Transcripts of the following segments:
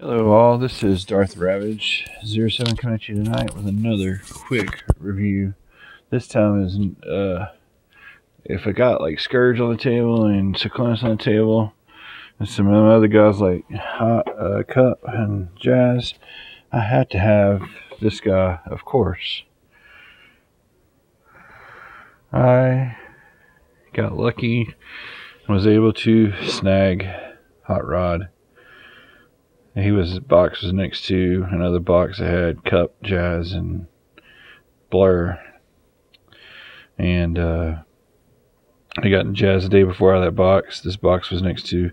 Hello all, this is Darth Ravage 07 coming at you tonight with another quick review. This time is uh, if I got like Scourge on the table and Cyclonus on the table and some other guys like Hot uh, Kup and Jazz, I had to have this guy, of course. I got lucky and was able to snag Hot Rod he was box was next to another box that had Kup, Jazz, and Blur. And uh, I got Jazz the day before out of that box. This box was next to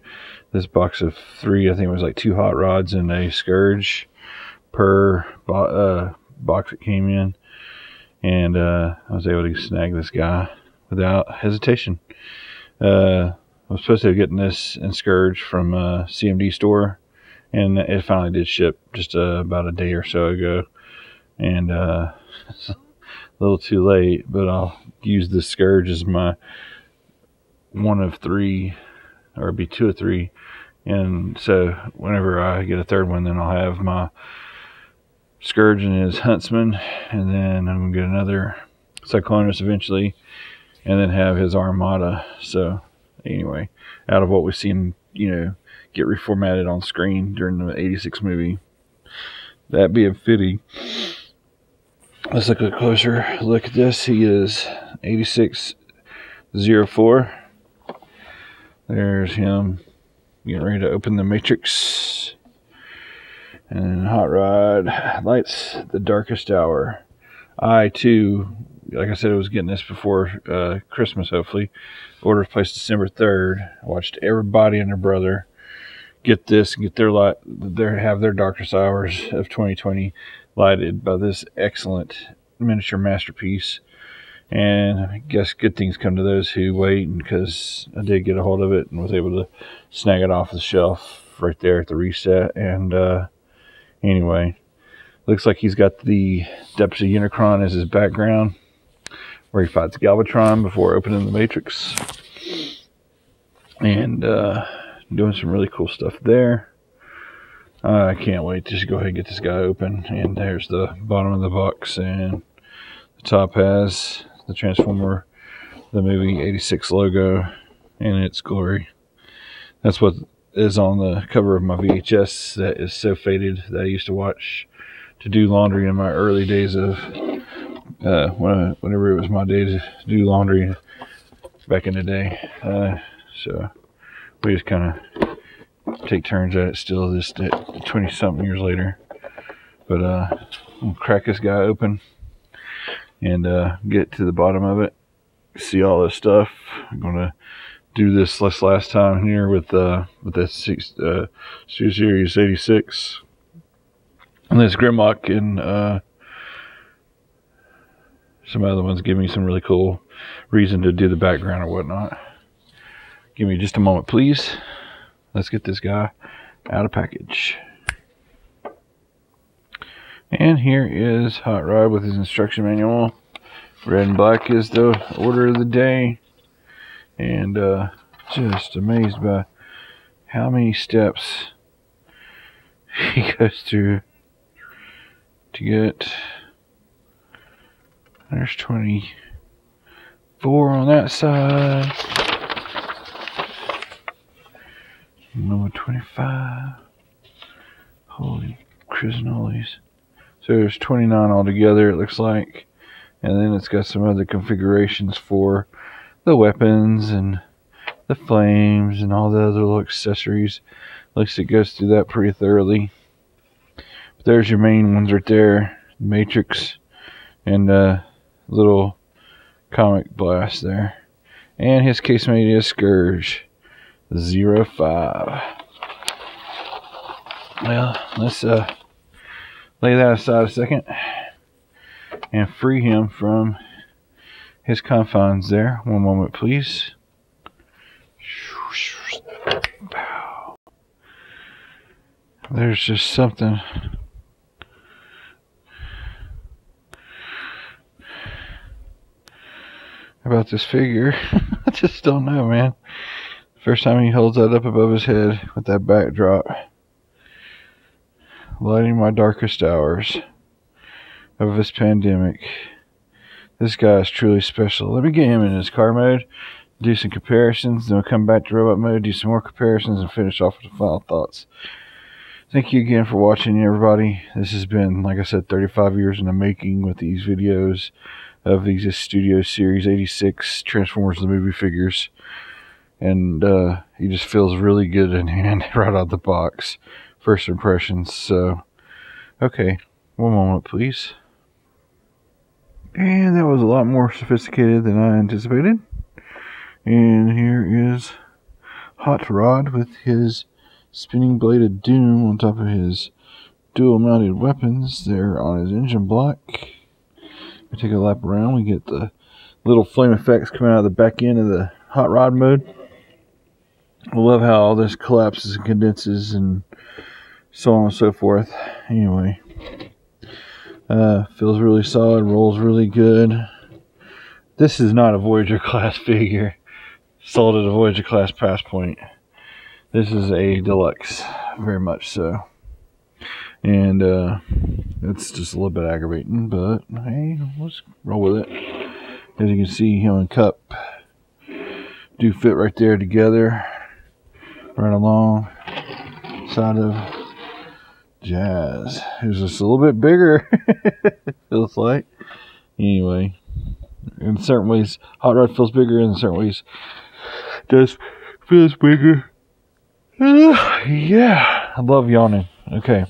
this box of three. I think it was like two hot rods and a scourge per bo uh, box that came in. And uh, I was able to snag this guy without hesitation. Uh, I was supposed to be getting this and Scourge from a CMD store and it finally did ship just uh, about a day or so ago. And uh, it's a little too late but i'll use the scourge as my one of three or be two of three. And so whenever i get a third one then i'll have my scourge and his huntsman. And then i'm gonna get another cyclonus eventually and then have his armada. So anyway out of what we've seen you know get reformatted on screen during the 86 movie. That being fitting, let's take a closer look at this. He is 8604. There's him getting ready to open the Matrix. And Hot Rod lights the darkest hour. I too, like I said, I was getting this before uh, Christmas, hopefully. Order placed December 3rd. I watched everybody and their brother get this and get their light their have their darkest hours of 2020 lighted by this excellent miniature masterpiece. And I guess good things come to those who wait because I did get a hold of it and was able to snag it off the shelf right there at the reset. And uh, anyway looks like he's got the depths of Unicron as his background where he fights Galvatron before opening the Matrix. And uh, doing some really cool stuff there. Uh, I can't wait to just go ahead and get this guy open. And there's the bottom of the box, and the top has the Transformer, the movie 86 logo in its glory. That's what is on the cover of my VHS that is so faded that I used to watch to do laundry in my early days of uh, whenever it was my day to do laundry back in the day. Uh, so we just kind of take turns at it still this 20 something years later. But uh we'll crack this guy open and uh get to the bottom of it see all this stuff. I'm gonna do this last last time here with uh with this six uh series 86 and this grimlock and uh some other ones give me some really cool reason to do the background or whatnot Give me just a moment, please. Let's get this guy out of package. And here is Hot Rod with his instruction manual. Red and black is the order of the day. And uh, just amazed by how many steps he goes through to get. There's 24 on that side. Number 25. Holy crisnolis. So there's 29 altogether, it looks like. And then it's got some other configurations for the weapons and the flames and all the other little accessories. Looks it goes through that pretty thoroughly. But there's your main ones right there. Matrix and a uh, little comic blast there. And his case mate is Scourge zero five. Well, let's uh, lay that aside a second and free him from his confines there. One moment, please. There's just something about this figure. I just don't know, man. First time he holds that up above his head with that backdrop. lighting my darkest hours of this pandemic. This guy is truly special. Let me get him in his car mode, do some comparisons, then we'll come back to robot mode, do some more comparisons, and finish off with the final thoughts. Thank you again for watching, everybody. This has been, like I said, 35 years in the making with these videos of these Studio Series 86 Transformers the movie figures. And uh, he just feels really good in hand right out of the box. First impressions. So, okay, one moment, please. And that was a lot more sophisticated than I anticipated. And here is Hot Rod with his spinning blade of doom on top of his dual mounted weapons there on his engine block. We take a lap around, we get the little flame effects coming out of the back end of the hot rod mode. I love how all this collapses and condenses and so on and so forth. Anyway, uh, feels really solid, rolls really good. This is not a Voyager class figure. Sold at a Voyager class price point. This is a deluxe, very much so. And uh, it's just a little bit aggravating, but hey, let's roll with it. As you can see, him and Kup do fit right there together, right along side of Jazz, who's just a little bit bigger, feels like. Anyway, in certain ways, Hot Rod feels bigger, in certain ways, just feels bigger. yeah, I love yawning. Okay.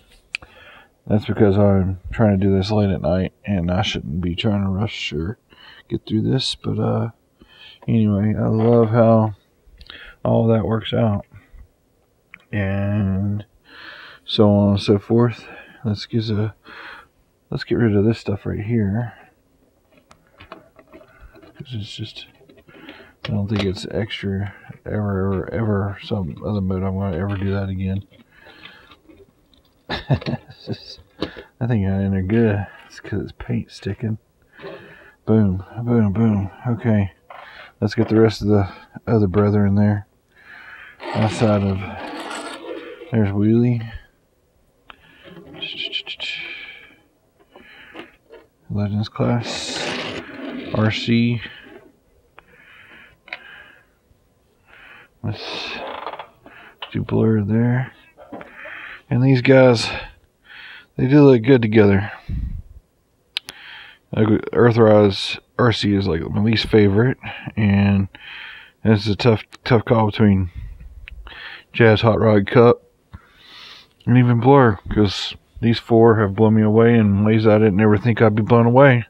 That's because I'm trying to do this late at night and I shouldn't be trying to rush or get through this. But uh, anyway, I love how all that works out. And so on and so forth. Let's get a let's get rid of this stuff right here. Because it's just I don't think it's extra ever, ever, ever some other mode I'm going to ever do that again. I think I enter good. It's because it's paint sticking. Boom, boom, boom. Okay, let's get the rest of the other brethren there. Outside of there's Wheelie. Legends class. Arcee. Let's do blur there. And these guys, they do look good together. Earthrise Arcee is like my least favorite, and this is a tough, tough call between Jazz Hot Rod Kup and even Blur, because these four have blown me away in ways I didn't ever think I'd be blown away.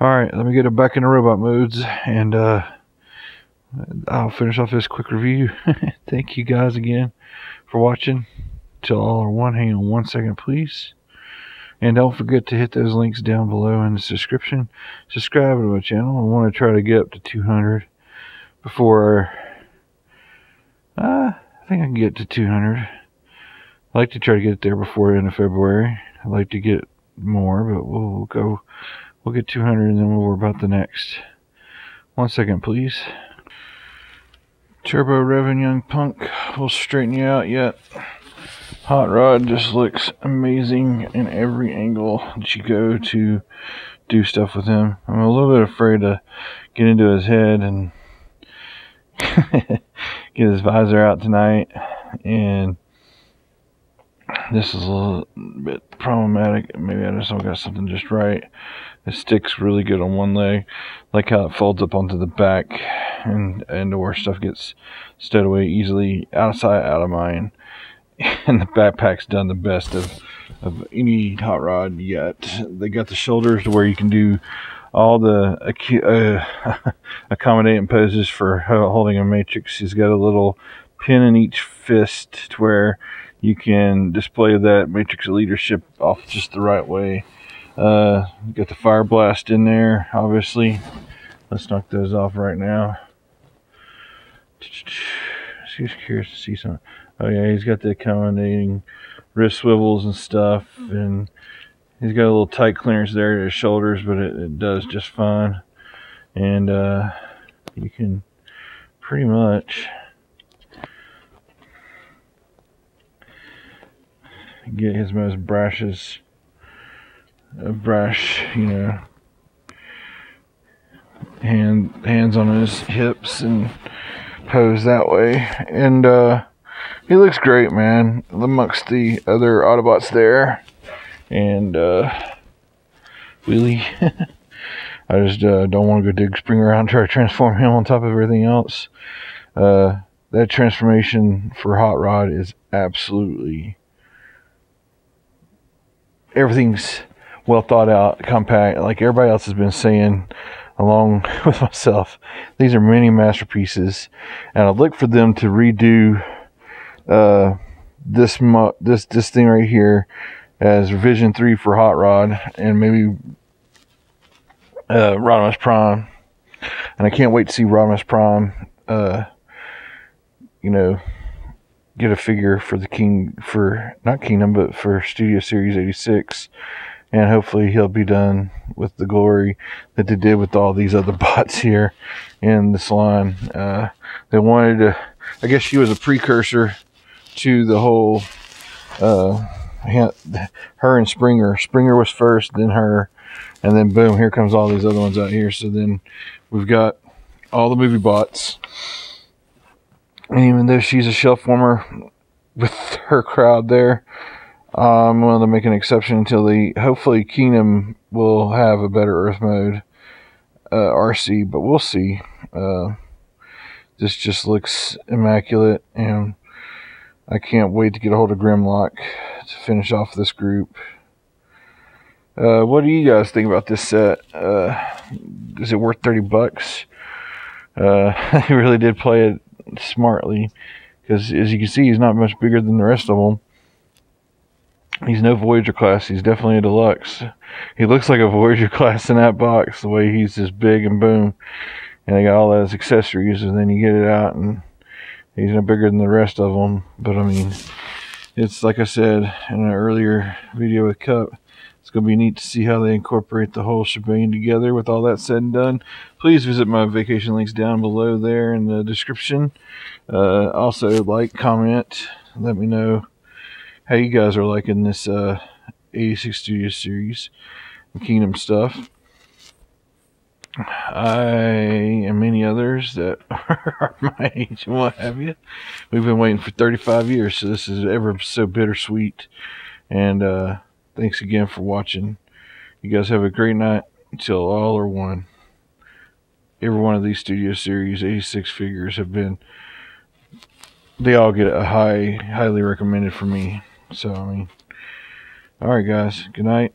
Alright, let me get it back into robot modes, and uh, I'll finish off this quick review. Thank you guys again for watching. Till all are one, hang on one second, please. And don't forget to hit those links down below in the description. Subscribe to my channel. I want to try to get up to 200 before. Uh, I think I can get to 200. I like to try to get it there before the end of February. I'd like to get more, but we'll, we'll go. We'll get 200 and then we'll worry about the next. One second, please. Turbo revving young punk. We'll straighten you out yet. Hot Rod just looks amazing in every angle that you go to do stuff with him. I'm a little bit afraid to get into his head and get his visor out tonight. And this is a little bit problematic. Maybe I just don't got something just right. It sticks really good on one leg. Like how it folds up onto the back and, and where stuff gets stowed away easily out of sight, out of mind. And the backpack's done the best of, of any hot rod yet. They got the shoulders to where you can do all the uh, accommodating poses for holding a matrix. He's got a little pin in each fist to where you can display that matrix of leadership off just the right way. Uh, got the fire blast in there, obviously. Let's knock those off right now. She's curious to see some. Oh yeah, he's got the accommodating wrist swivels and stuff, and he's got a little tight clearance there at his shoulders, but it, it does just fine. And uh, you can pretty much get his most brashes, uh, brash, you know, hand hands on his hips and pose that way. And uh, he looks great, man, amongst the other Autobots there. And uh, Wheelie, I just uh, don't want to go dig Springer around try to transform him on top of everything else. Uh, that transformation for Hot Rod is absolutely everything's well thought out, compact. Like everybody else has been saying, along with myself, these are many masterpieces, and I'd look for them to redo uh, this mo- this this thing right here as revision three for Hot Rod, and maybe uh, Rodimus Prime. And I can't wait to see Rodimus Prime. Uh, you know, get a figure for the King for not Kingdom, but for Studio Series '86, and hopefully he'll be done with the glory that they did with all these other bots here in this line. Uh, they wanted to, I guess she was a precursor to the whole. Uh, her and Springer. Springer was first, then her, and then boom, here comes all these other ones out here. So then we've got all the movie bots and even though she's a shelf warmer with her crowd there, I'm willing to make an exception until the hopefully Kingdom will have a better Earth mode uh, Arcee, but we'll see. Uh, this just looks immaculate, and I can't wait to get a hold of Grimlock to finish off this group. Uh, what do you guys think about this set? Uh, is it worth 30 bucks? Uh, he really did play it smartly because as you can see he's not much bigger than the rest of them he's no Voyager class he's definitely a deluxe. He looks like a Voyager class in that box the way he's just big and boom. And they got all those accessories and then you get it out and he's no bigger than the rest of them but I mean it's like I said in an earlier video with Kup it's going to be neat to see how they incorporate the whole shebang together with all that said and done. Please visit my vacation links down below there in the description. Uh, also, like, comment, let me know how you guys are liking this uh, 86 Studio Series Kingdom stuff. I and many others that are my age and what have you. We've been waiting for 35 years, so this is ever so bittersweet. And, uh, Thanks again for watching. You guys have a great night until all are one. Every one of these Studio Series 86 figures have been, they all get a high, highly recommended for me. So, I mean, alright guys, good night.